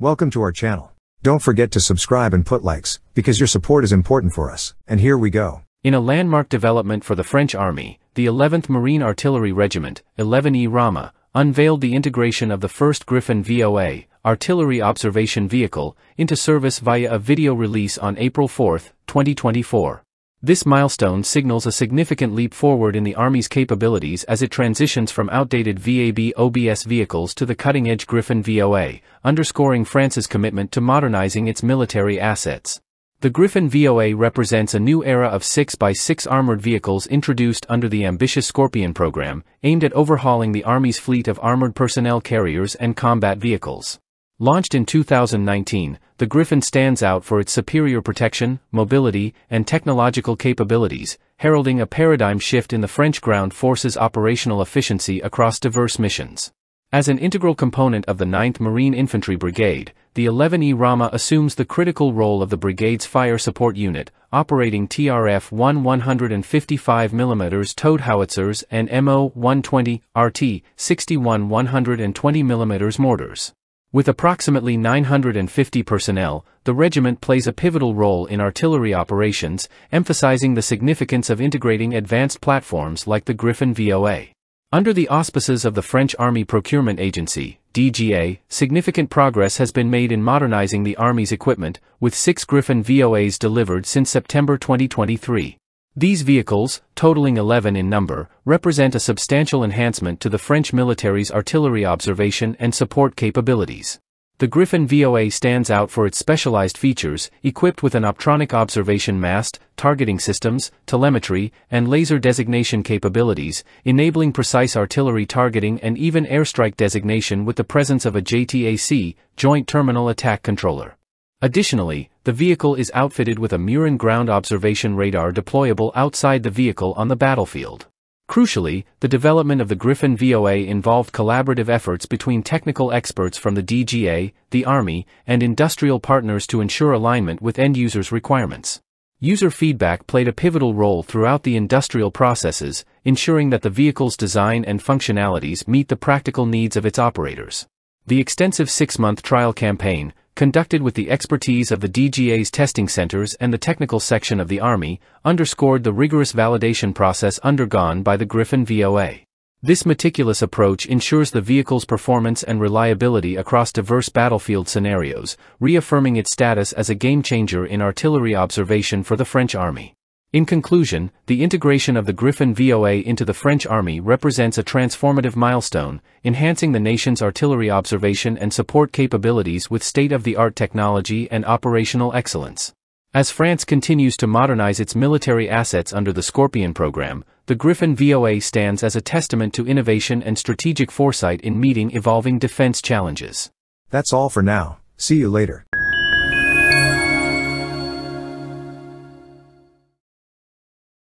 Welcome to our channel. Don't forget to subscribe and put likes, because your support is important for us. And here we go. In a landmark development for the French Army, the 11th Marine Artillery Regiment, 11E RAMa, unveiled the integration of the first Griffon VOA, artillery observation vehicle, into service via a video release on April 4, 2024. This milestone signals a significant leap forward in the Army's capabilities as it transitions from outdated VAB OBS vehicles to the cutting-edge Griffon VOA, underscoring France's commitment to modernizing its military assets. The Griffon VOA represents a new era of 6x6 armored vehicles introduced under the ambitious Scorpion program, aimed at overhauling the Army's fleet of armored personnel carriers and combat vehicles. Launched in 2019, the Griffon stands out for its superior protection, mobility, and technological capabilities, heralding a paradigm shift in the French ground forces' operational efficiency across diverse missions. As an integral component of the 9th Marine Infantry Brigade, the 11E RAMa assumes the critical role of the brigade's fire support unit, operating TRF-1 155mm towed howitzers and MO-120 RT 61 120mm mortars. With approximately 950 personnel, the regiment plays a pivotal role in artillery operations, emphasizing the significance of integrating advanced platforms like the Griffon VOA. Under the auspices of the French Army Procurement Agency, DGA, significant progress has been made in modernizing the Army's equipment, with six Griffon VOAs delivered since September 2023. These vehicles, totaling 11 in number, represent a substantial enhancement to the French military's artillery observation and support capabilities. The Griffon VOA stands out for its specialized features, equipped with an optronic observation mast, targeting systems, telemetry, and laser designation capabilities, enabling precise artillery targeting and even airstrike designation with the presence of a JTAC, Joint Terminal Attack Controller. Additionally, the vehicle is outfitted with a Murin ground observation radar deployable outside the vehicle on the battlefield. Crucially, the development of the Griffon VOA involved collaborative efforts between technical experts from the DGA, the Army, and industrial partners to ensure alignment with end users' requirements. User feedback played a pivotal role throughout the industrial processes, ensuring that the vehicle's design and functionalities meet the practical needs of its operators. The extensive six-month trial campaign, conducted with the expertise of the DGA's testing centers and the technical section of the Army, underscored the rigorous validation process undergone by the Griffon VOA. This meticulous approach ensures the vehicle's performance and reliability across diverse battlefield scenarios, reaffirming its status as a game changer in artillery observation for the French Army. In conclusion, the integration of the Griffon VOA into the French Army represents a transformative milestone, enhancing the nation's artillery observation and support capabilities with state-of-the-art technology and operational excellence. As France continues to modernize its military assets under the Scorpion program, the Griffon VOA stands as a testament to innovation and strategic foresight in meeting evolving defense challenges. That's all for now. See you later.